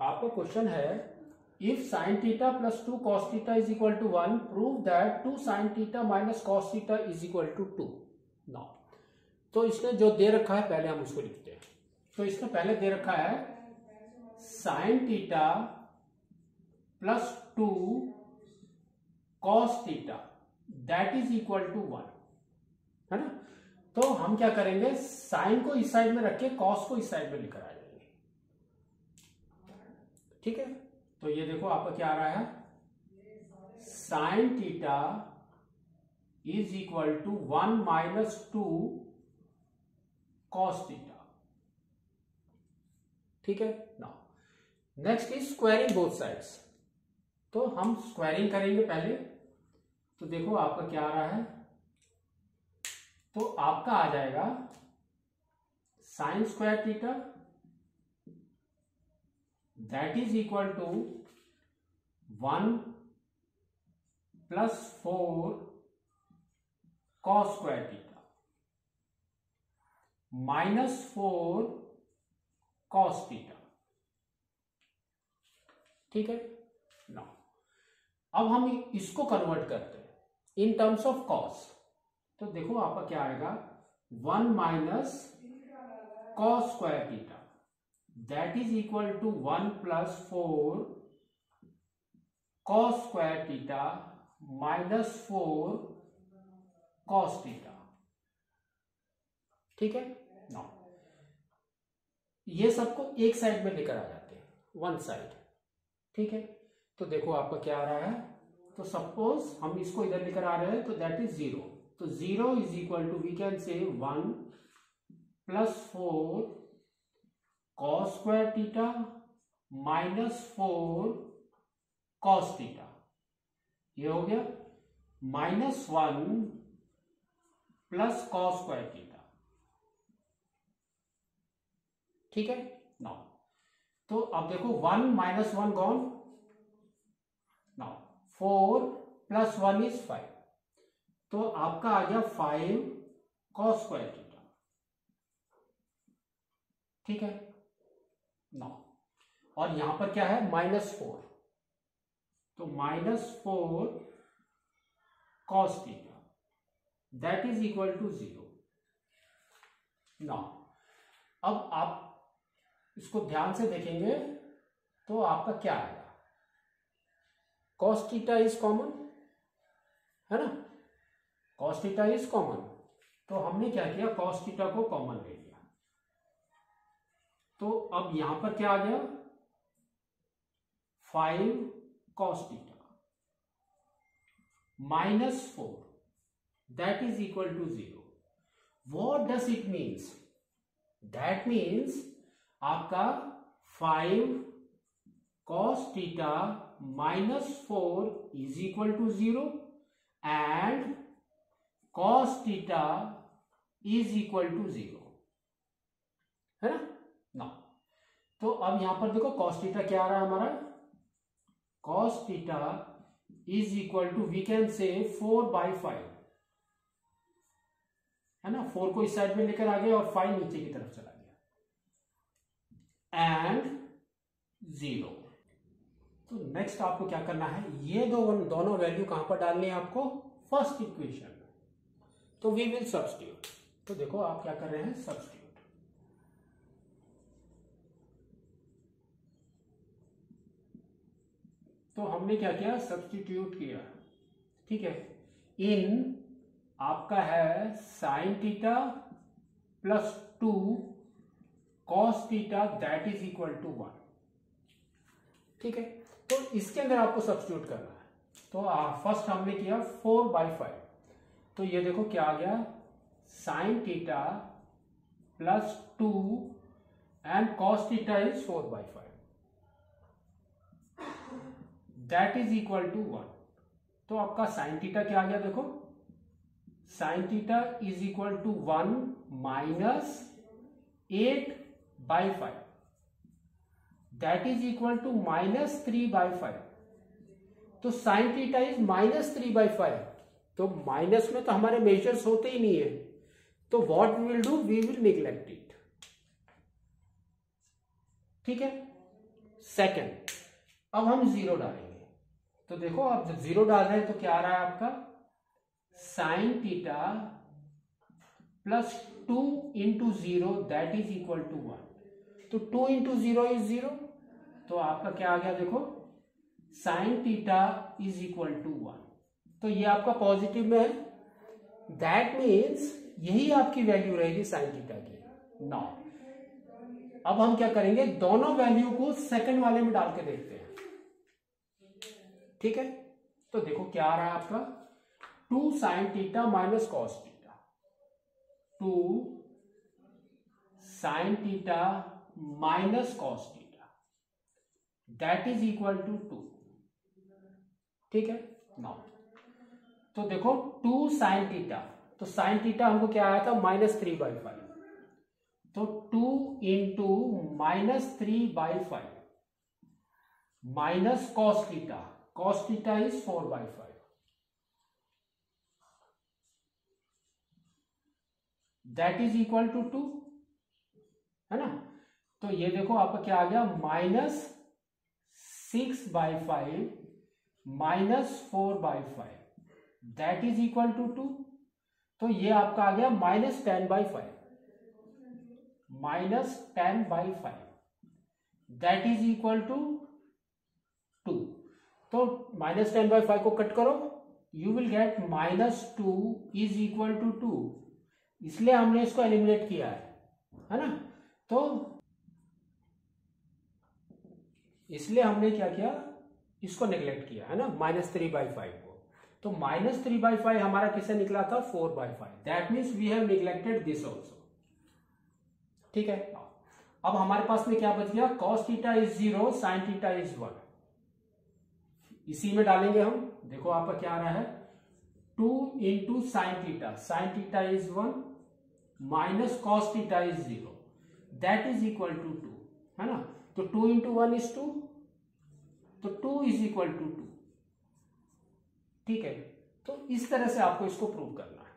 आपका क्वेश्चन है if sine theta plus two cos theta is equal to one prove that two sine theta minus cos is equal to two now तो इसने जो दे रखा है, पहले हम उसको लिखते हैं। तो इसने पहले दे रखा है sine theta plus two cos theta that is equal to one है ना? तो हम क्या करेंगे साइन को इस साइड में रख कॉस को इस साइड में लेकर आ जाएँगे ठीक है? तो ये देखो, आपका क्या आ रहा है? Sine theta is equal to one minus two cos theta ठीक है? Now next is squaring both sides तो हम स्क्वायरिंग करेंगे पहले। तो देखो, आपका क्या आ रहा है? तो आपका आ जाएगा sine square theta that is equal to one plus four cos square theta minus four cos theta ठीक है? ना अब हम इसको कन्वर्ट करते हैं. इन टर्म्स ऑफ़ कॉस तो देखो आपका क्या आएगा? One minus cos square theta that is equal to one plus four cos square theta minus four cos theta ठीक है? ना ये सबको एक साइड में लेकर आ जाते हैं वन साइड ठीक है? तो देखो आपका क्या आ रहा है? तो सपोज़ हम इसको इधर लेकर आ रहे हैं तो दैट इज़ ज़ीरो तो zero is equal to we can say one plus four cos square theta minus four cos theta ये हो गया minus one plus cos square theta ठीक है? नाउ तो अब देखो one minus one gone now four plus one is five तो आपका आ गया फाइव कॉस स्क्वायर थीटा ठीक है? नाउ और यहाँ पर क्या है? माइनस फोर तो minus four cos theta that is equal to zero now अब आप इसको ध्यान से देखेंगे तो आपका क्या आएगा कॉस थीटा इज़ कॉमन है ना? कॉस थीटा इज़ कॉमन तो हमने क्या किया? कॉस थीटा को कॉमन ले लिया। तो अब यहाँ पर क्या आ गया? Five cos theta minus four that is equal to zero what does it means that means आपका five cos theta minus four is equal to zero and cos theta is equal to zero है ना? तो अब यहाँ पर देखो कॉस्टिटा क्या आ रहा है हमारा? Cos theta is equal to we can say four by five है ना? फोर को इस साइड में लेकर आ गए और फाइव नीचे की तरफ़ चला गया। एंड ज़ीरो तो नेक्स्ट आपको क्या करना है? ये दो दोनों वैल्यू कहाँ पर डालनी है आपको? फ़र्स्ट इक्वेशन तो वी विल सब्सटीट्यूट तो देखो आप क्या कर रहे हैं? सब्सटीट्यूट तो हमने क्या किया? सब्सटीट्यूट किया। ठीक है? इन आपका है sine theta plus two cos theta that is equal to one ठीक है? तो इसके अंदर आपको सब्सिट्यूट करना है। तो फ़र्स्ट हमने किया फोर बाई फाइव तो ये देखो क्या आ गया? Sine theta plus two and cos theta is four by five that is equal to one तो आपका साइन थीटा क्या आ गया देखो? Sine theta is equal to one minus eight by five that is equal to minus three by five तो sine theta is minus three by five तो minus में तो हमारे मेजर्स होते ही नहीं है। तो what will do we will neglect it ठीक है? सेकेंड अब हम ज़ीरो डालेंगे। तो देखो आप जब ज़ीरो डाल रहे हैं तो क्या आ रहा है आपका? Sine theta plus two into zero that is equal to one तो two into zero is zero तो आपका क्या आ गया देखो? Sine theta is equal to one तो ये आपका पॉजिटिव में है। दैट मीन्स यही आपकी वैल्यू रहेगी साइन टीटा की। नाउ अब हम क्या करेंगे? दोनों वैल्यू को सेकंड वाले में डाल के देखते हैं। ठीक है? तो देखो क्या आ रहा है आपका? Two sine theta minus cos theta two sine theta minus cos theta that is equal to two ठीक है? नाउ तो देखो, टू साइन टीटा तो साइन टीटा हमको क्या आया था? Minus three by five. तो two into minus three by five. Minus cos theta cos theta is four by five that is equal to two है ना? तो ये देखो आपका क्या आ गया? Minus six by five minus four by five that is equal to two तो ये आपका आ गया minus ten by five minus ten by five that is equal to two तो माइनस टेन बाई फाइव को कट करो you will get minus two is equal to two. इसलिए हमने इसको एलिमिनेट किया है है ना? तो इसलिए हमने क्या किया? इसको नेग्लेक्ट किया, है ना? माइनस थ्री बाई फाइव को। तो माइनस थ्री बाई फाइव हमारा किसे निकला था? Four by five. That means we have neglected this also ठीक है? अब हमारे पास में क्या बच गया? Cos theta is zero sine theta is one इसी में डालेंगे हम। देखो आपका क्या आ रहा है। Two into sine theta sine theta is one minus cos theta is zero that is equal to two है ना? तो two into one is two तो two is equal to two ठीक है? तो इस तरह से आपको इसको प्रूव करना है।